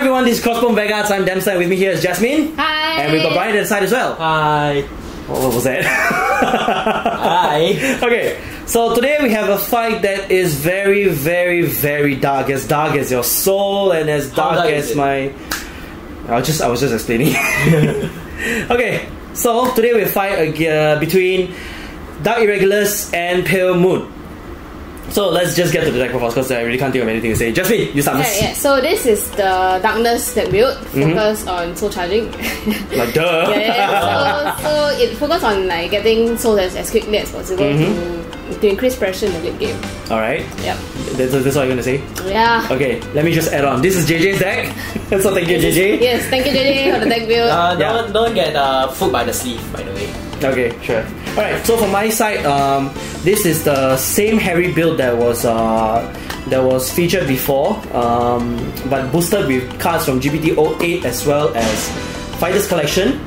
everyone, this is Crossbone VGS. I'm Dempster. With me here is Jasmine. Hi. And we've got Brian at the side as well. Hi. What was that? Hi. okay, so today we have a fight that is very, very, very dark. As dark as your soul and as dark dark as my. I was just, I was just explaining. okay, so today we fight uh, between Dark Irregulars and Pale Moon. So let's just get to the deck profiles because I really can't think of anything to say. Jasmine, you start Yeah, first. yeah. So this is the darkness that build focus on soul charging. Like duh. yeah, yeah. So, so it focus on like getting souls as, as quickly as possible to, to increase pressure in the late game. All right, Yep. that's, that's all you're gonna say. Yeah. Okay, let me just add on. This is JJ's deck. so thank you, JJ. Yes, thank you JJ for the deck build. Uh, Yeah. don't, don't get uh, fooled by the sleeve, by the way. Okay, sure. Alright, so for my side, um, this is the same Harri build that was uh, that was featured before, um, but boosted with cards from GBT 08 as well as Fighters Collection.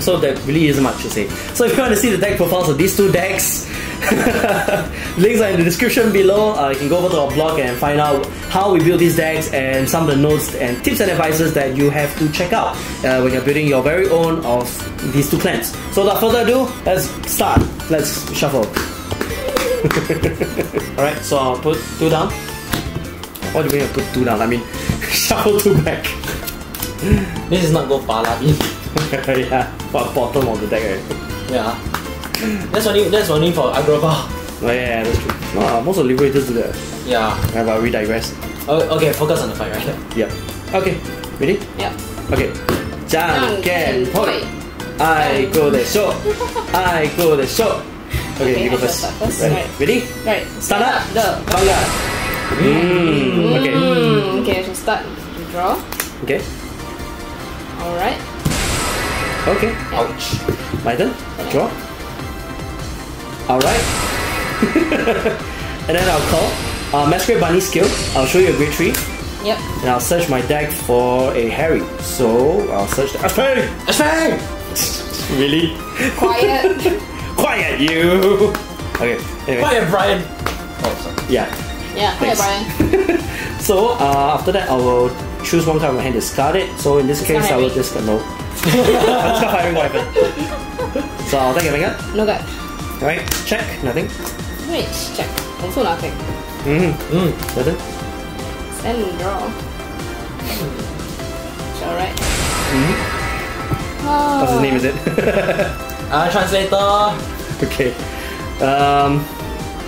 So there really isn't much to say. So if you want to see the deck profiles of these two decks, links are in the description below. Uh, you can go over to our blog and find out how we build these decks and some of the notes and tips and advices that you have to check out uh, when you're building your very own of these two clans. So without further ado, let's start. Let's shuffle. Alright, so I'll put two down. What do you mean I put two down? I mean shuffle two back. This is not Gold Paladin. yeah, but bottom of the deck, right? yeah. That's only that's only for Agrabah. Oh, yeah, yeah, that's true. No, most of the liberators do that. Yeah. Yeah, but we digress. Oh, okay, focus on the fight, right? Yep. Okay, ready? Yep. Okay. じゃんけんぽい Right. I go the show I go the show Okay, Okay, you go I shall first. start first. Ready? Right. Ready? Right. Stand up. The. Bangga. Mm, okay. Mm, okay, I shall start. Draw. Okay. Alright. Okay. Ouch. My turn. Draw. Alright. and then I'll call. Uh, Masquerade Bunny skill. I'll show you a grade 3. Yep. And I'll search my deck for a Harri. So I'll search the. Ashpay! Ashbang! Really? Quiet. Quiet, you! Okay, anyway. Quiet, Brian. Oh, sorry. Yeah. yeah, hi Thanks. Brian. So uh, after that, I will choose one card from my hand, discard it. So in this Discard case, I will Harri. discard no. I'll discard Firing Wyvern. So I'll take a finger. No good. Alright, check, nothing. Wait, check. Also nothing. Mm-hmm. Mm. Nothing. Send and draw. Alright. Oh. What's his name? Is it? Uh, translator. okay. Um,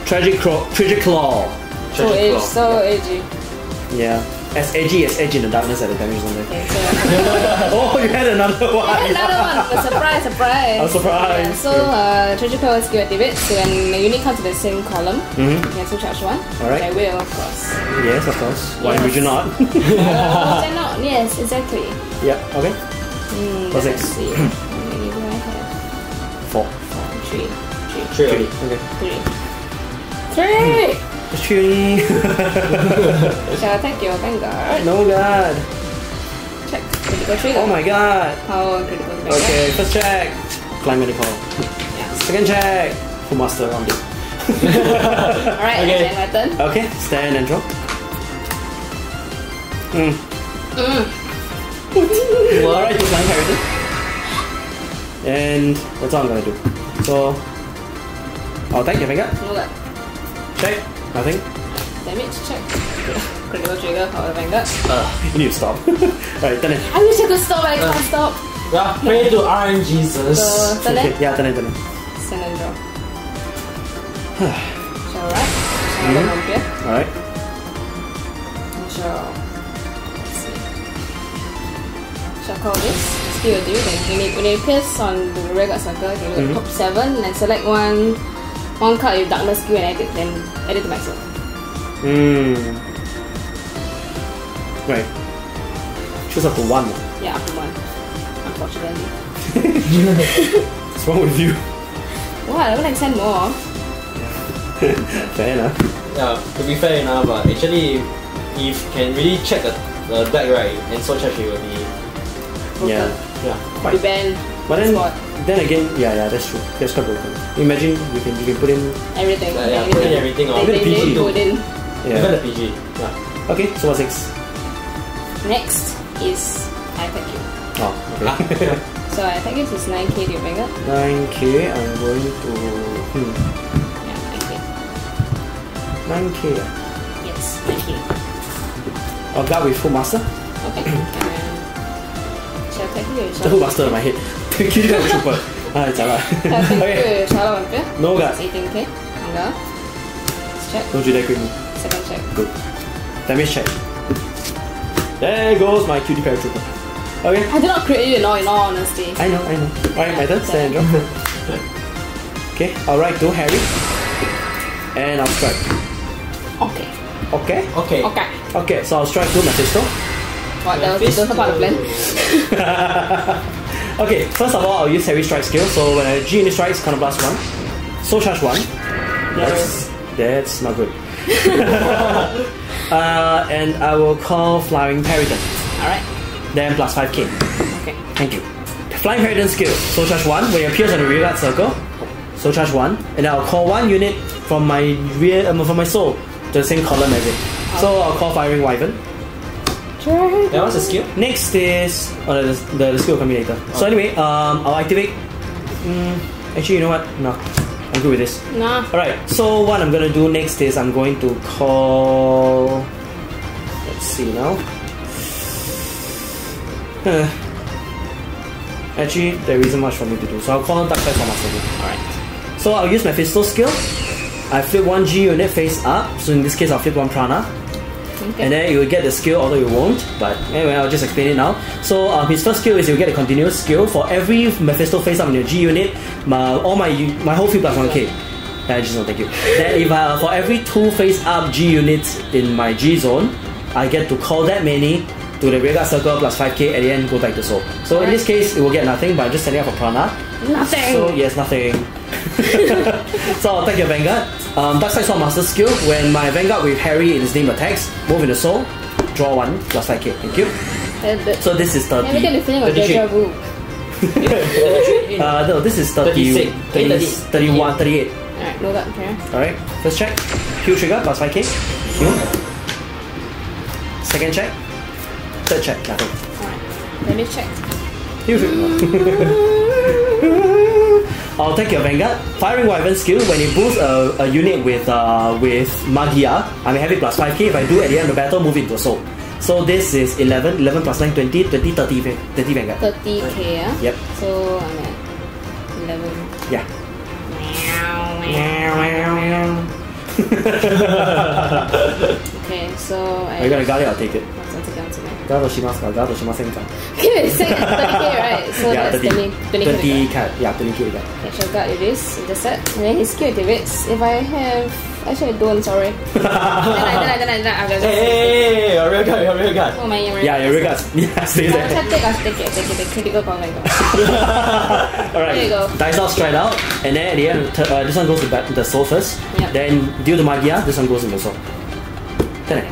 tragic claw. Tragic claw. So Treasure edgy, Claw. so edgy. Yeah. As edgy as edge in the darkness at the time zone. there. Okay, so Oh, you had another one. another one. A surprise, surprise. I'm surprised. Yeah, so uh, treasure power skill activates. So when the unit comes to the same column, Mhm. you can still charge one. Alright. I will, of course. Yes, of course. Why Yes. would you not? oh, they're not. Yes, exactly. yep. Okay. What's let's next? see. How many do I have? Four. Four, three, three, Three. Three. Okay. three. Three! Three. Shall I attack your vanguard? no god. Check. Critical trigger. Oh my god. Power critical vanguard. Okay, first check. Fly medical. Yeah. Second check. Full master on it. Alright, Okay. and my turn. Okay, stand and draw. Hmm. Alright, two flying character. And that's all I'm gonna do. So I'll take your finger. No good. Check. Nothing. Damage, check. Critical trigger, power vanguard. You need to stop. Alright, turn it. I wish I could stop, but I can't stop. Yeah, pray to Iron Jesus. So, turn Okay, it. yeah, turn it, turn it. Send and draw. Shall right? Shall Mhm. I from here? Alright. Shall. Let's see. Shall call this. Skill will do. Then when it, when it appears on the regular circle, you can look Mhm. top 7 and select one one card with darkness skill and edit then add it to myself. Hmm. Right. Choose up to one. Yeah, up to one. Unfortunately. What's wrong with you? What? I would like to send more. Fair enough. Yeah, to be fair enough, but actually, if can really check the, the deck right, and so check it will be Yeah. yeah. Quite. We ban But then, spot. then again, yeah, yeah, that's true. That's quite broken. Imagine you can you can put in. everything. Yeah, yeah, put in everything They, on. they, Even they PG. put in. Even Yeah. the PG. Yeah. Okay, so what's next? Next is I attack you. Oh, Ah, okay. So I attack you is 9k to your Vanguard. 9k, I'm going to. Hmm, Yeah, 9k. 9k. ah. Yes, 9k. I'll guard with Full Master. Okay. and shall I attack you with The Full Master in my head. Cutie Paratrooper. Ah, it's alright. Shall I attack okay, with Scharhrot Vampir? no guard. It's 18k. Manga. Check. Don't you dare crit me. Second check. Good. Damage check. There goes my cutie paratrooper. Okay. I did not create you in all, in all honesty. I know, I know. Alright, my turn. Stand and drop. okay, I'll write to Harry. And I'll strike. Okay. Okay? Okay. Okay. Okay, so I'll strike to Mephisto. What, that was, that was part of the plan? okay, first of all, I'll use Heavy Strike skill. So when a G unit strikes, Counter Blast 1. Soul Charge 1. That's, that's not good. uh, and I will call Flying Peryton. Alright. Then plus 5k. Okay. Thank you. Flying Peryton skill. Soul Charge 1. When it appears on the rear guard circle, Soul Charge 1. And I'll call one unit from my rear, um, from my soul to the same column as it. So I'll call Firing Wyvern. That was a skill. Next is oh, the, the, the skill in later. So anyway, um, I'll activate. Mm, actually, you know what? No, I'm good with this. Nah. All right. So what I'm gonna do next is I'm going to call. Let's see now. Uh, actually, there isn't much for me to do, so I'll call on Side for Master. Alright. So I'll use my Physical skill. I flip one G unit face up, so in this case I'll flip one Prana. Okay. And then you will get the skill, although you won't. But anyway, I'll just explain it now. So um, his first skill is you get a continuous skill for every Mephisto face up in your G unit. My all my my whole field plus one K. I just don't thank you. then if I, for every two face up G units in my G zone, I get to call that many to the rearguard circle plus 5k at the end go back to soul. So in this case it will get nothing but I'm just sending up for prana. Nothing. So yes, nothing. so I'll take your Vanguard. Um, Dark Side Sword Master skill. When my Vanguard with Harri in his name attacks, move in the soul, draw one plus 5k. Thank you. That, that, So this is 30. Never get the feeling of deja vu. Uh, no, this is 30, 36. 30, 30. 31, 38. Alright, no gut, okay. Alright, first check. Q trigger plus 5k. Q. Second check. Third check, nothing. Alright. Let me check. Q trigger. I'll take your Vanguard. Firing Wyvern skill, when it boosts a, a unit with uh, with Magia, I may have it plus 5k. If I do at the end of the battle, move into a soul. So this is 11, 11 plus 9, 20, 20, 30, Van- 30 Vanguard. 30k, ah? Yep. So I'm at 11. Yeah. Okay, so I. Are you gonna guard it? I'll take it. I'll take it, I'll take it. ガードしますかガードしませんか Give me a second, 30k, right? So Yeah, that's 30, 20, 20k. 20 cat. Yeah, 20k. Yeah. Okay, shall guard it is in the set. And then his skill activates. If I have. Actually, I don't, sorry. then I, then I, then I, then I, I'll just. Hey, hey, hey, your real guard, your real guard. Oh, my, my, Yeah, your regards. Yeah, stays I'll there. just take, I'll take it, take it, the critical call, my god. Alright. There you go. Dice out straight out, and then at the end, t- uh, this one goes to bat- the soul first. Yep. Then due to Magia, this one goes in the soul. Then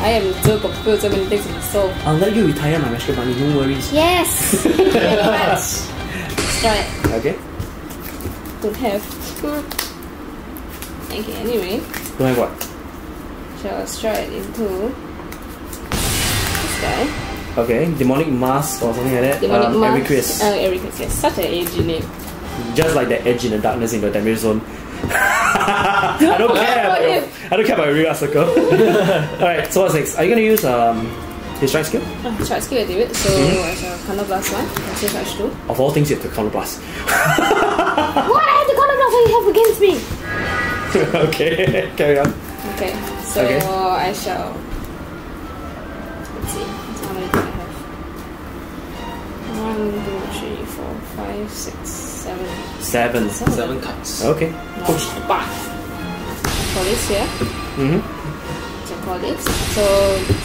I am so confused so many things in the soul. I'll let you retire my magical money. No worries. Yes! Thank you. Let's try it. Okay. Don't have. Okay, anyway. Don't have what? Shall I strike into this guy? Okay. Demonic mask or something like that. Demonic um, Mask. Ericris. Uh, Ericris, yes. Such an aging name. Just like the edge in the darkness in the damage zone. I don't care. about your. I don't care about your circle. Alright, so what's next? Are you gonna use um his strike skill? Uh, strike skill activate, so I shall counter blast one. I shall charge two. Of all things, you have to counter blast. What? I have the counter blast you have against me! okay, carry on. Okay, so Okay. I shall. Let's see. So how many do I have? One, two, three, four, five, six, seven. Seven. Seven. Seven cards. Okay. Push the bar. Call this here. Mm-hmm. So call this. So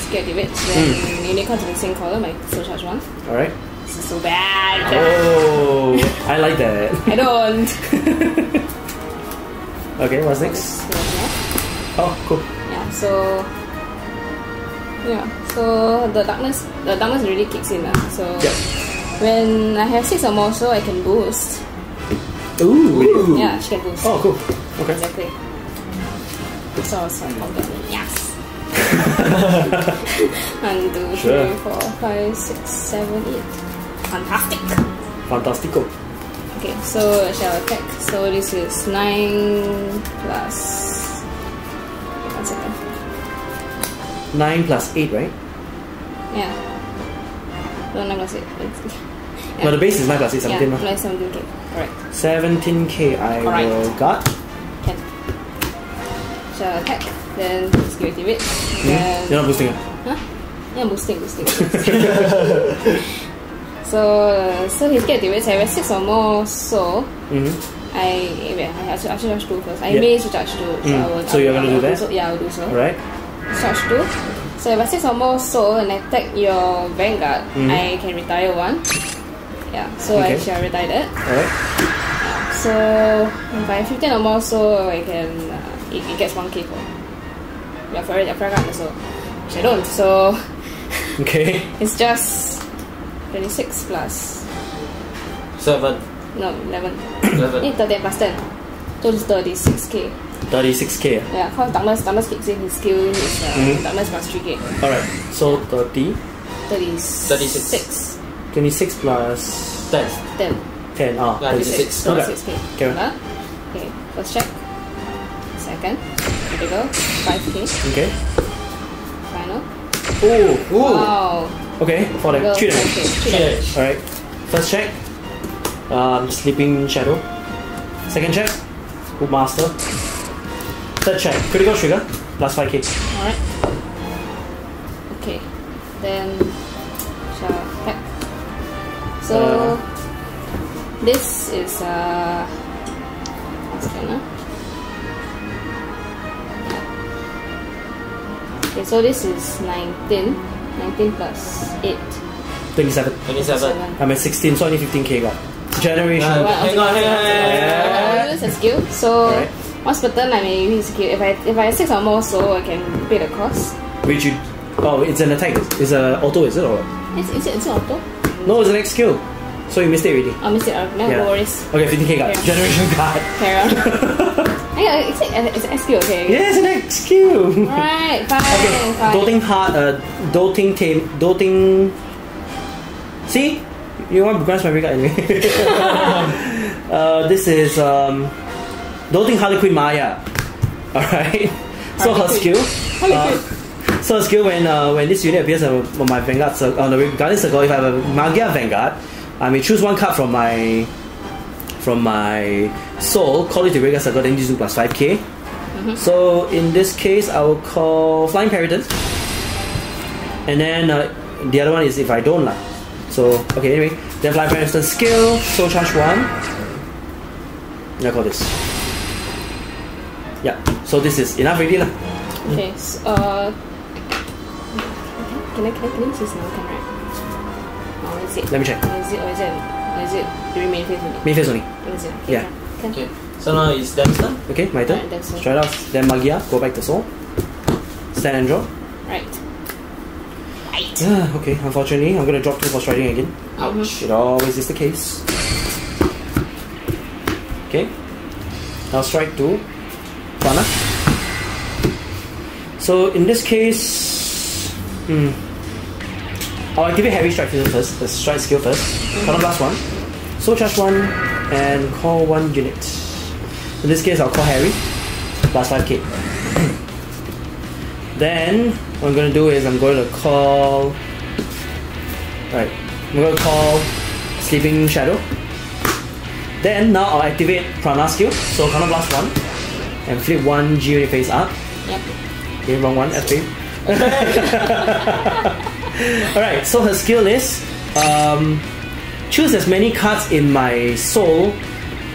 skill activates when unit comes in the same color, I still charge one. Alright. This is so bad. Oh, I like that. I don't. Okay, what's next? Oh, cool. Yeah, so yeah, so the darkness the darkness really kicks in. Uh, so Yep. when I have six or more so I can boost. Ooh. really? Yeah, she can boost. Oh, cool. Okay. Exactly. So I was like, okay, yes. One, two, Sure. three, four, five, six, seven, eight. Fantastic. Fantastico. Okay, so I shall attack. So this is nine plus. One second. 9 plus 8, right? Yeah. No, nine plus eight. No, the base is 9 plus 8, 17. Yeah, lah. seventeen k. Correct. 17k I Alright. will got. Can. Shall attack. Then skill activate. Hmm? Then. You're not boosting it. Huh? Yeah, boosting, boosting. so, uh, so his skill activates. I have six or more. So Mm-hmm. I wait. I have to, I should charge two first. I Yeah. may to charge two. So, Mm. I will, So you're gonna do that? So, yeah, I'll do so. Alright. Charge two. So if I six or more soul and attack your vanguard, Mhm. I can retire one. Yeah. So Okay. I shall retire that. Alright. So if I have 15 or more so I can uh, it, it gets 1k for yeah, for it, for a so which I don't. So Okay. it's just 26 plus Seven. no 11. Eleven. Eh, 13 plus 10. So it's 36k. 36k. Yeah, because Darkness, Darkness kicks in his skill is uh, Mhm. Darkness plus 3k. Alright. So 30. 36. 36. 26 plus Ten. 10. 10. Ah, Yeah, 36. 36. Okay. 36k. Okay. Huh? Okay, first check. Second. Critical. 5k. Okay. Final. Ooh. Ooh. Wow. Okay. For the Critical, 3 damage. 5K. Three Three damage. damage. Alright. First check. Um, sleeping shadow. Second check. Hook master. Third check. Critical trigger. Plus 5k. So this is uh one second. Okay, so this is 19. 19 plus 8. 27. Twenty-seven. I'm at 16, so I need 15k got. Generation. Uh, hang on, hang on, hang on. I will use a skill. So Alright. once per turn I may use a skill. If I if I have six or more so I can pay the cost. Which you. Oh, it's an attack. It's a auto, is it? Or what? Is, is it is it auto? No, it's an X skill. So you missed it already. I missed it. Uh, no Yeah. worries. Okay, 15k got. Yeah. Generation card. On. yeah, it's, it's an skill, okay. yeah, it's an X skill. Alright, fine, Okay, fine. doting heart, uh, doting tame, doting. See, you want to grasp my regard anyway. uh, this is um, doting Harlequin Maya. All right. So her skill. Harlequin. Uh, so her skill when uh, when this unit appears on my vanguard circle, on the guardian circle, if I have a Magia vanguard, I may choose one card from my from my soul, call it the regular circle, then two plus five k. So in this case, I will call Flying Peryton. And then uh, the other one is if I don't lah. So okay, anyway, then Flying Peryton skill, soul charge one. I call this. Yeah. So this is enough already lah. Okay, so, uh. Can I, can I, can I use this now? Can right? Or is it? Let me check. Or is it, or is it, or is it during main phase only? Main phase only. Is it? Okay, Yeah. Can. Okay. So now it's Dan's turn. Okay, my turn. Alright, that's all. Straight out. Then Magia, go back to soul. Stand and draw. Right. Right. Ah, okay, unfortunately, I'm gonna drop two for striding again. Ouch. It always is the case. Okay. Now strike two. Prana. So in this case, hmm, I'll give activate heavy strike skill first. The strike skill 1st Counter blast one. Soul charge one and call one unit. In this case, I'll call Harri. Plus five k. then what I'm gonna do is I'm going to call. Right. I'm going to call Sleeping Shadow. Then now I'll activate Prana skill. So counter blast one and flip one G unit face up. Yep. Okay, wrong one, F3. Alright, so her skill is um, choose as many cards in my soul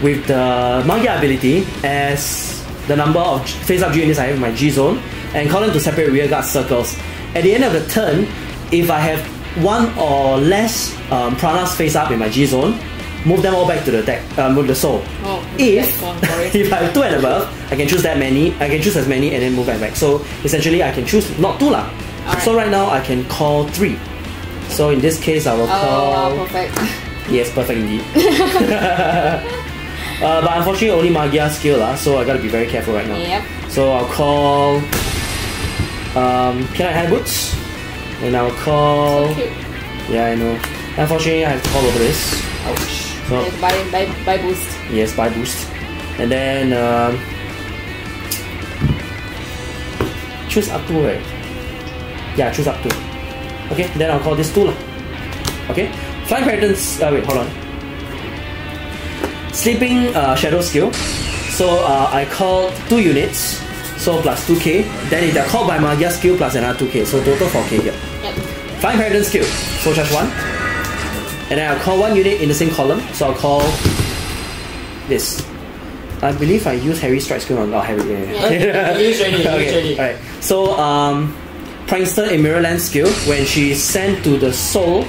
with the Magia ability as the number of face up G units I have in my G zone and call them to separate rear guard circles. At the end of the turn, if I have one or less um, Pranas face up in my G zone, move them all back to the deck, uh, move the soul. Oh, If that's one, sorry. if I have two and above, I can choose that many. I can choose as many and then move them back. So essentially, I can choose not two lah. So right now I can call three. So in this case, I will call. Oh, call. perfect. Yes, perfect indeed. uh, but unfortunately, only Magia skill lah. So I gotta be very careful right now. Yep. So I'll call Um, can I high boots? And I'll call. Cute. Yeah, I know. Unfortunately, I have to call over this. Ouch. So Yes, buy, buy, buy boost. yes, buy boost, and then um, choose up to right. Yeah, choose up to. Okay, then I'll call this two lah. Okay, flying patterns. Uh, wait, hold on. Sleeping uh, shadow skill. So uh, I call two units. So plus 2k. Then if they're called by Magia skill plus another 2k. So total 4k here. Yep. Flying Peryton skill. So charge one. And then I'll call one unit in the same column. So I'll call this. I believe I use Harri Strike skill on oh Harri. Yeah, Yeah. Already, okay. Alright. So um Prankster in Mirrorland skill, when she's sent to the soul,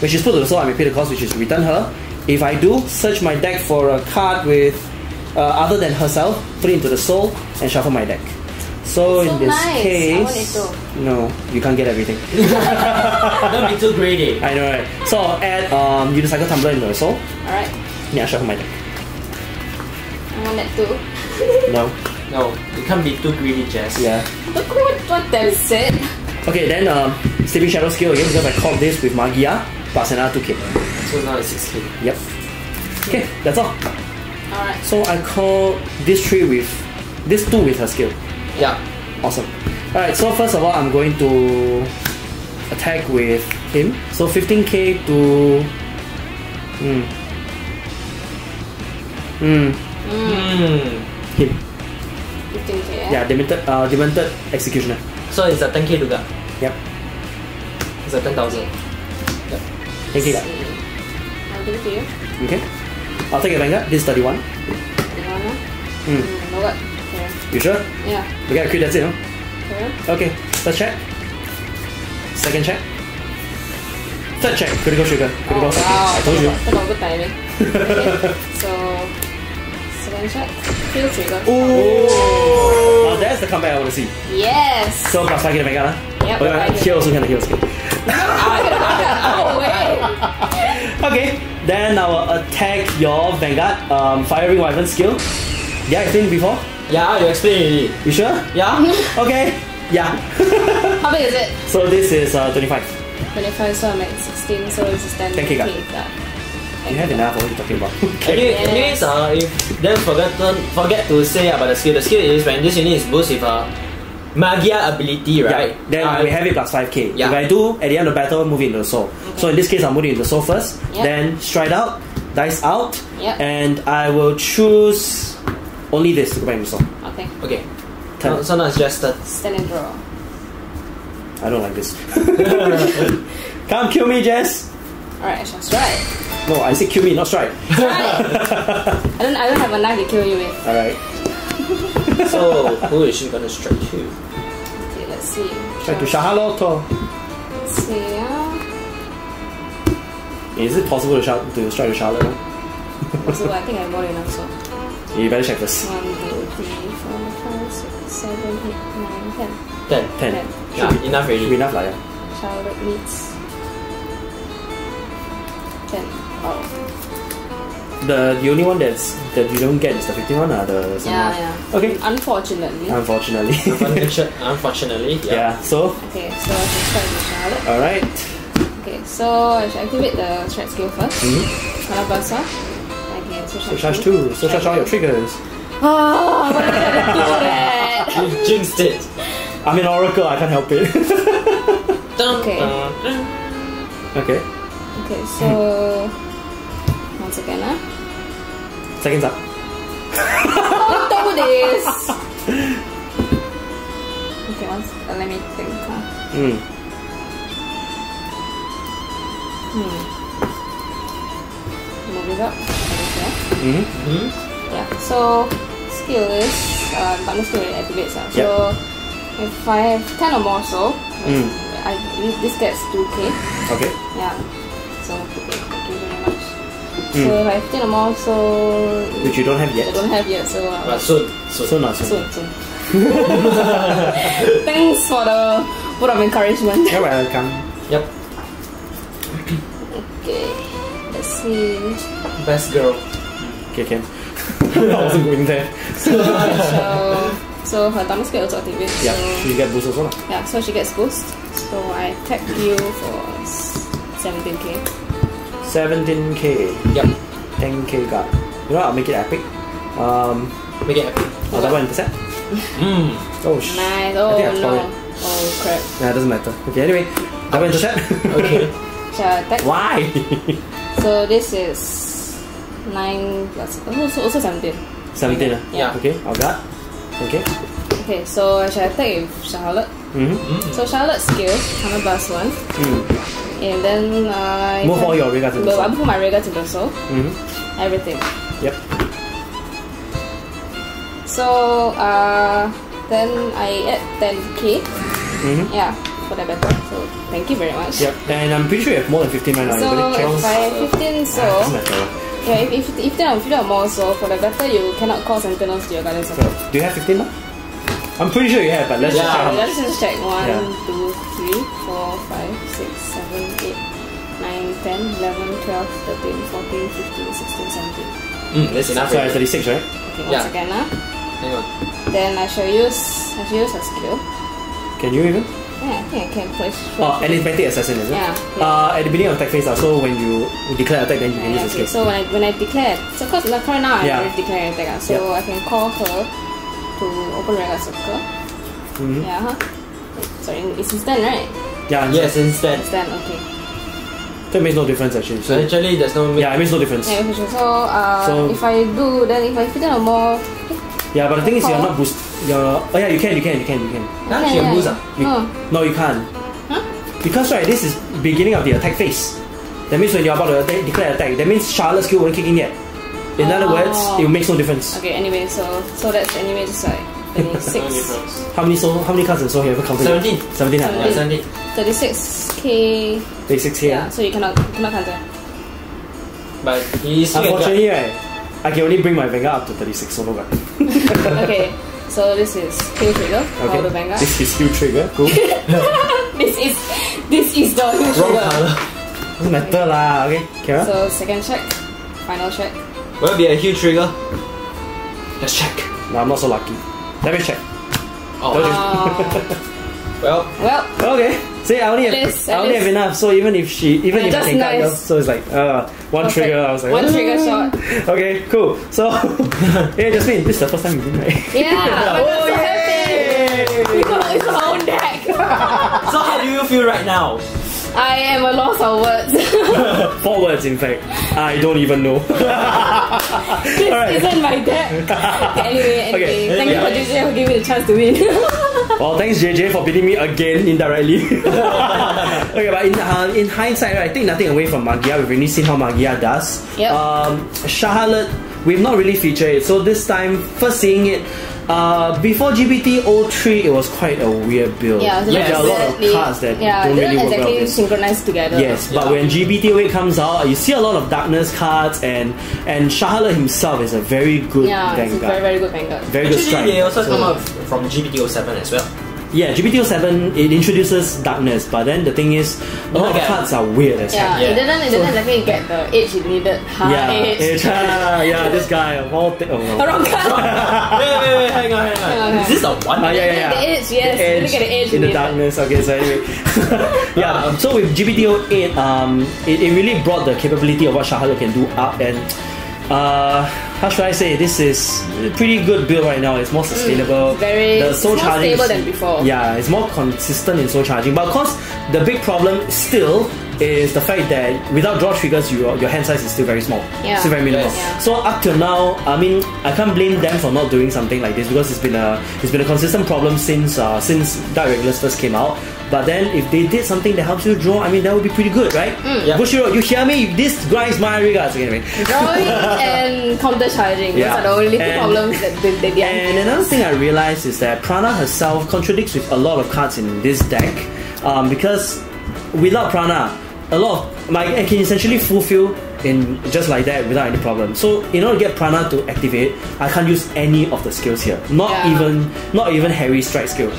when she's put to the soul, I may pay the cost which is return her. If I do, search my deck for a card with uh, other than herself, put it into the soul and shuffle my deck. So, So in this nice. I want case, it too. no, you can't get everything. Don't be too greedy. I know, right? So I'll add um, Unicycle Tumbler into the soul. Alright. Yeah, shuffle my deck. I want that too. No. No, you can't be too greedy, Jess. Yeah. Look what, what them said. Okay, then um, Sleeping Shadow skill again because I called this with Magia plus another 2k. So now it's 6k. Yep. Okay, that's all. Alright. So I call this three with this two with her skill. Yeah. Awesome. Alright, so first of all I'm going to attack with him. So 15k to hmm. Hmm. Hmm. Him. 15k, eh? Yeah, demented uh demented executioner. So it's a 10k Luga. It's a 10,000. Yeah. Thank you. Guys. I'll give it to you. Okay. I'll take a Vanguard. This is 31. You wanna? Hmm. Mm, know what? Okay. You sure? Yeah. We got a crit, that's it, no? Okay. Okay. First check. Second check. Third check. Critical trigger. Critical Oh, trigger. wow. I told you. Talk about good timing. okay. So, second check. Kill trigger. Oh, oh, that's the comeback I want to see. Yes! So plus 5 get a Vanguard, huh? Yep, I get here also can, here also can. Then I will attack your Vanguard, um, Firing Wyvern skill. Yeah, I explained before. Yeah, you explained already. You sure? Yeah? Okay. Yeah. How big is it? so this is uh, 25. 25, so I'm at 16, so it's is 10 10K, K. ka? You have enough. What are you talking about? Anyway, Yes. anyways, uh, if then forget forget to say about the skill. The skill is when this unit is boosted with a Magia ability, right? Yeah, then Uh, we have it plus 5k. Yeah. If I do, at the end of the battle, move it into the soul. So in this case, I'm moving into the soul first, Yep. then stride out, dice out, Yep. and I will choose only this to go back into soul. Okay. Okay. Turn. So, so now it's just uh, Stand and draw. I don't like this. Come kill me, Jess! Alright, I shall strike. No, I said kill me, not strike. Strike! I don't, I don't have a knife to kill you with. Alright, so who is she gonna strike to? Okay, let's see. try to Scharhrot. Let's see, ah. Is it possible to, shot, to strike to Charlotte? So I think I bought enough, so. You better check first. 1, 2, 3, 4, 5, 6, 7, 8, 9, 10. Ten. 10. Ten. Yeah, enough Should be enough, lah, yeah. Charlotte needs 10. Oh. The, the only one that's that you don't get is the 15 one, uh, the Yeah, yeah. Okay. Unfortunately. Unfortunately. Unfortunately, unfortunately, yeah. yeah, so, okay, so I should start with Charlotte. alright. Okay, so I should activate the strike skill first. Mm-hmm. Counter Blast. Again, so So charge 2, so charge all your triggers. Oh, why did I do that? You jinxed it. I'm an oracle, I can't help it. Dun, Okay. dun, dun. okay, Okay, so one second, ah. seconds up. Don't do this. Okay, once uh, let me think. Huh? Mm. Hmm. Move it up. Okay. hmm Hmm? Yeah. So skill is uh, skill it activates. Uh. So if I have ten or more, so Mm. I this gets two k. Okay. Yeah. Mm. So I have ten or more, so Which you don't have yet. I don't have yet. So uh, But soon, soon. So not soon. soon, soon. Thanks for the word of encouragement. You're welcome. Yep. Okay, let's see. Best girl. Okay, can. I wasn't going there. So So her thumbs skill also activates. Yeah, So, she get boost also. yeah, so she gets boost. So I tag you for s- 17k. 17k, Yep. 10k guard. You know what, I'll make it epic. Um, Make it happy. I'll double intercept. Mm. Oh, sh- Nice. I Oh think I no. it. Oh crap. Nah, it doesn't matter. Okay, anyway, double intercept. Okay. Shall I attack? Why? So this is 9 plus. Oh, also, also 17. 17 ah. Yeah. Okay, I'll guard. Okay. Okay, so I shall attack with Charlotte. Mm-hmm. Mm. So Charlotte's skill, 100 plus 1. Mm. And then uh, Move all I- your Rega to the Well, I side. put my Rega to the soul. Mm-hmm. Everything. Yep. So uh, then I add 10k. Mm-hmm. Yeah, for the better. So thank you very much. Yep. And I'm pretty sure you have more than 15 right now. So Everybody check. if I have 15 so Ah, yeah, if, if, if 10 or 15 or more so for the better you cannot call sentinels to your guardian So, do you have 15 now? I'm pretty sure you have, but let's Yeah. just check how let's just check. 1, Yeah. 2, 3, 4, 5, 6, 7, 8, 9, 10, 11, 12, 13, 14, 15, 16, 17. Mm, that's enough. So I have already. 36, right? Okay, one Yeah. second ah. Hang on. Then I shall use I shall use a skill. Can you even? Yeah, I think I can push. Oh, enigmatic assassin, is it? Yeah, yeah. Uh, at the beginning of attack phase, uh, so when you declare attack, then you can Yeah, use okay, escape. so when I when I declare, so cause like right now Yeah. I'm already declaring attack, ah, so Yeah. I can call her to open Rega circle. Mhm. Yeah, huh? Sorry, it's instant, right? Yeah, Yes, instead. Instant, okay. That makes no difference actually. So So actually, there's no. yeah, it makes no difference. Yeah, okay, sure. So, uh, So- if I do, then if I fit in a more, Yeah, but the thing is, you're not boost. You're oh yeah, you can, you can, you can, you can. Nah, Okay, she can yeah. boost ah. You, No. No, you can't. Huh? Because right, this is beginning of the attack phase. That means when you're about to attack, declare attack, that means Charlotte's skill won't kick in yet. In other Oh. words, it makes no difference. Okay, anyway, so so that's anyway just like 36, No difference. How many soul? How many cards in soul you ever counted? 17. 17. ah? Yeah, 17. 36k. 36 k. Yeah, so you cannot cannot counter. But he's Unfortunately, right, I can only bring my Vanguard up to 36 solo guard. okay, so this is kill trigger for the Vanguard. This is skill trigger. Cool. This is this is the kill Wrong color. Doesn't matter lah. Okay, Kara. So second check, final check. Will it be a huge trigger? Let's check. no, I'm not so lucky. Let me check. Oh, Told. Well, well, Okay. See, I only have, least- I at only have enough. So even if she, even Yeah, if I just can cut nice. enough, so it's like uh, one perfect. trigger. I was like, one trigger shot. Okay, cool. So, yeah, Jasmine, this is the first time you win, right? Yeah, Oh, so yay! happy. We got it's our own deck. so how do you feel right now? I am a loss of words. Four words, in fact. I don't even know. this isn't my deck. anyway, anyway, Okay, thank you for this for giving me the chance to win. well, thanks JJ for beating me again indirectly. okay, but in uh, in hindsight, right, I take nothing away from Magia. We've already seen how Magia does. Yep. Um, Charlotte, we've not really featured it, so this time, first seeing it. Uh, before GBT 03, it was quite a weird build. yeah, so Yes. there are a lot of exactly- cards that yeah, don't they really work exactly with this. synchronize together. Yes, but Yeah. when GBT 08 comes out, you see a lot of darkness cards, and and Scharhrot himself is a very good Yeah, it's a vanguard. very very good vanguard. Very good Actually, strike. they also So- come out from GBT 07 as well. Yeah, GBT 07 it introduces darkness, but then the thing is, a lot of Okay. cards are weird as Yeah, heck. Yeah. it didn't it didn't exactly get the edge it needed. High Yeah, edge. it's, ah, yeah, this guy of all thi- oh, no. Wrong card. wait, wait, wait, hang on, hang on. Hang on, Is this the one? Ah, yeah, yeah, yeah. The edge, yes, The look at the edge in the in darkness. Okay, so anyway, yeah. um, So with GBT 08, um, it, it really brought the capability of what Scharhrot can do up, and uh, how should I say? This is pretty good build right now. It's more sustainable. Mm, very- the soul more charging stable than before. Yeah, it's more consistent in soul charging. But of course, the big problem still is the fact that without draw triggers, your your hand size is still very small. Yeah. Still very minimal. Yes. Yeah. So up till now, I mean, I can't blame them for not doing something like this because it's been a it's been a consistent problem since uh, since Dark Irregulars first came out. But then if they did something that helps you draw, I mean, that would be pretty good, right? Yeah. Bushiro, you hear me? This grinds my regards. Okay, anyway. Drawing and counter charging. Yeah. Those are the only two problems that they, they, they And another thing I realized is that Prana herself contradicts with a lot of cards in this deck um, because without Prana, a lot of my I can essentially fulfill in just like that without any problem. So in order to get Prana to activate, I can't use any of the skills here. Not Yeah. even not even Harri strike skill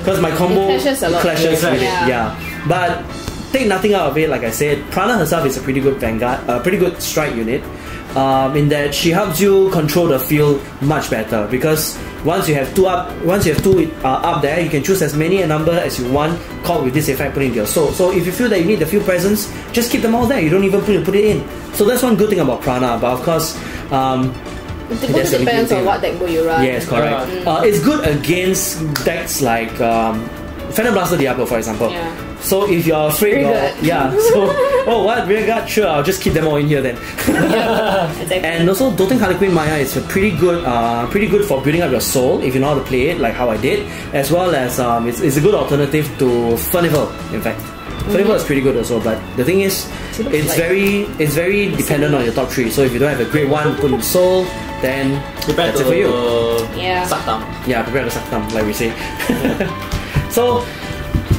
because my combo It clashes clashes with it. yeah. Yeah, but take nothing out of it. Like I said, Prana herself is a pretty good vanguard, a pretty good strike unit. Um, in that she helps you control the field much better because once you have two up, once you have two uh, up there, you can choose as many a number as you want called with this effect put into your soul. So if you feel that you need a few presents, just keep them all there. You don't even put it, put it in. So that's one good thing about Prana. But of course, um, It depends on what deck you run. yes, correct. Mm. Uh, it's good against decks like um, Phantom Blaster Diablo, for example. Yeah. So if you're afraid, Rear you're- guard. yeah. So oh, what rear guard? Sure, I'll just keep them all in here then. Exactly. And also, Doting Harlequin Maya is a pretty good, uh, pretty good for building up your soul if you know how to play it, like how I did, as well as um, it's, it's a good alternative to Furnival. In fact, Furnival is pretty good also. But the thing is, It it's like- very, it's very dependent on your top three. So if you don't have a great one, put in soul, then Prepare that's to it for you. Yeah. suck thumb. Yeah, prepare to suck thumb, like we say. so,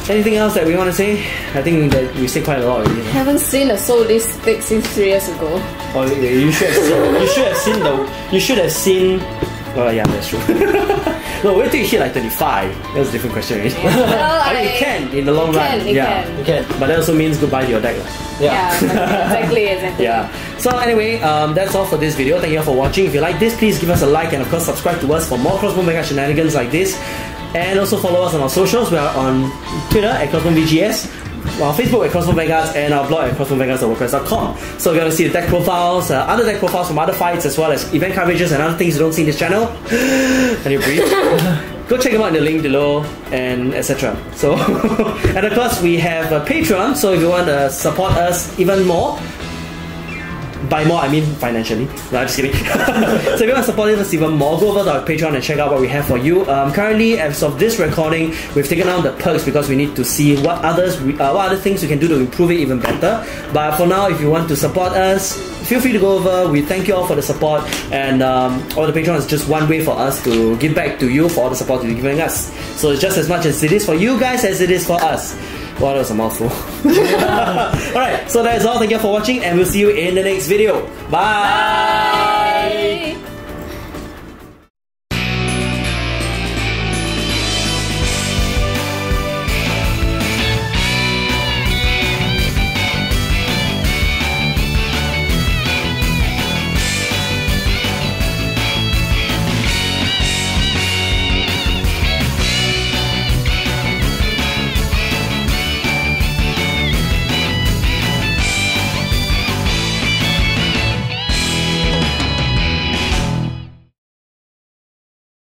anything else that we want to say? I think that we say quite a lot already. no? haven't seen a soul this thick since three years ago. Oh, you you should have seen, you should have seen the you should have seen. Oh yeah, that's true. no, wait till you hit like twenty five. That's a different question. Already. Well, I mean, you can in the long it run. can, it yeah, can. You can. but that also means goodbye to your deck. lah. Yeah, exactly, exactly. Yeah. So anyway, um, that's all for this video. Thank you all for watching. If you like this, please give us a like and of course subscribe to us for more Crossbone Mega shenanigans like this. And also follow us on our socials. We are on Twitter at CrossboneVGS, our Facebook at Crossbone and our blog at CrossboneVegas.wordpress.com. So if you want to see the deck profiles, uh, other deck profiles from other fights, as well as event coverages and other things you don't see in this channel, and you breathe. Go check them out in the link below and etc. So, and of course we have a Patreon. So if you want to support us even more, by more, I mean financially. No, I'm just kidding. so if you want to support us even more, go over to our Patreon and check out what we have for you. Um, currently, as of this recording, we've taken down the perks because we need to see what others, uh, what other things we can do to improve it even better. But for now, if you want to support us, feel free to go over. We thank you all for the support, and um, all the Patreon is just one way for us to give back to you for all the support you're giving us. So it's just as much as it is for you guys as it is for us. Wow, that was a mouthful. Alright, so that is all. Thank you for watching, and we'll see you in the next video. Bye.